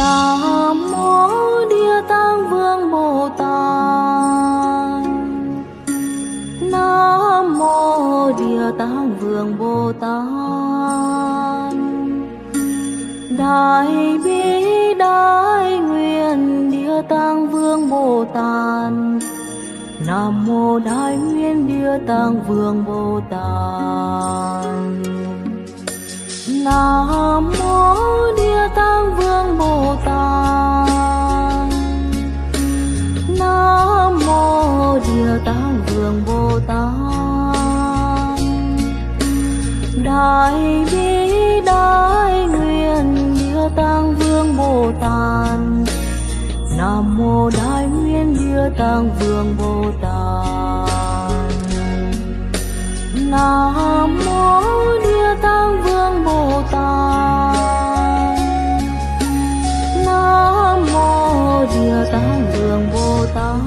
nam mô địa tạng vương bồ tát. Nam mô địa tạng vương bồ tát. Đại bi, đại nguyện địa tạng vương bồ tát. Nam mô đại nguyện địa tạng vương bồ tát. Nam mô đại bi đại nguyện địa tạng vương bồ tát. Nam mô đại nguyện địa tạng vương bồ tát. Nam mô địa tạng vương bồ tát. Nam mô địa tạng vương bồ tát.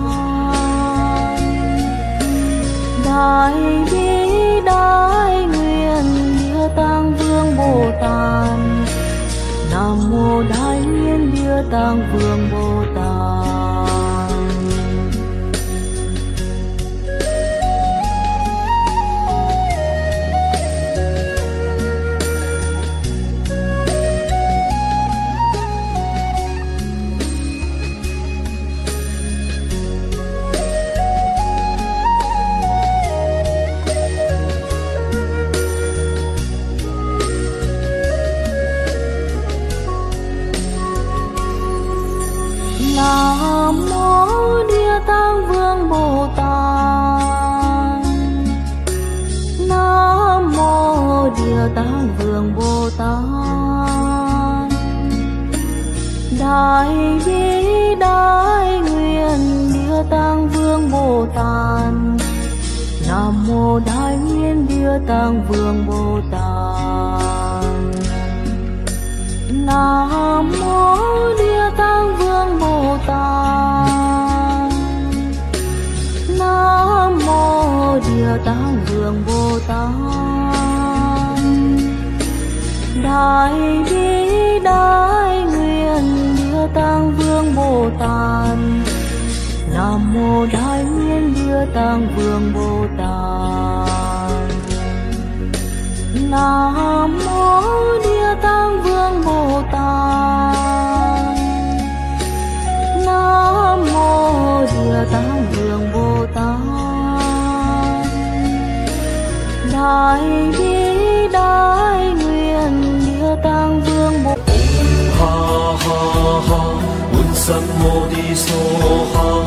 Đại đại bi đại nguyện địa tạng vương bồ tát. Nam mô đại nguyện địa tạng vương bồ tát. Nam mô địa tạng vương bồ tát. Nam mô địa tạng vương bồ tát. Đại bi tăng vương bồ tát nam mô đại nguyện địa tăng vương bồ tát. Nam mô địa tăng vương bồ tát. Nam mô địa tăng vương bồ tát. Đại ha ha.